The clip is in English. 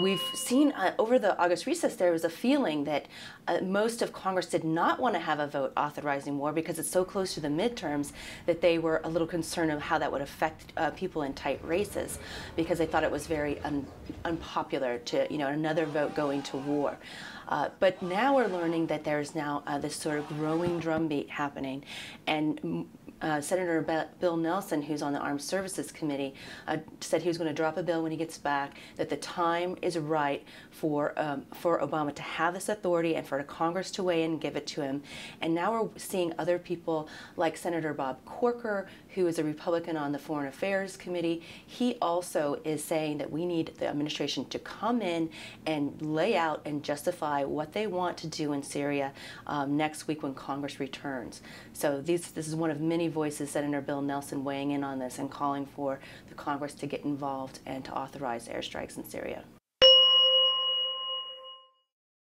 We've seen uh, over the August recess there was a feeling that uh, most of Congress did not want to have a vote authorizing war because it's so close to the midterms that they were a little concerned of how that would affect uh, people in tight races because they thought it was very un unpopular to you know another vote going to war. Uh, but now we're learning that there's now uh, this sort of growing drumbeat happening, and uh, Senator Bill Nelson, who's on the Armed Services Committee, uh, said he was going to drop a bill when he gets back. That the time is right for um, for Obama to have this authority and for Congress to weigh in and give it to him. And now we're seeing other people like Senator Bob Corker, who is a Republican on the Foreign Affairs Committee. He also is saying that we need the administration to come in and lay out and justify what they want to do in Syria um, next week when Congress returns. So these, this is one of many voices, Senator Bill Nelson weighing in on this and calling for the Congress to get involved and to authorize airstrikes in Syria.